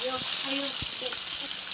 哎呦，哎呦，哎。